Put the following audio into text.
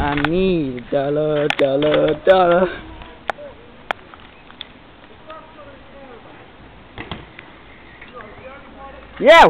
I need a dollar, dollar, dollar. Yeah.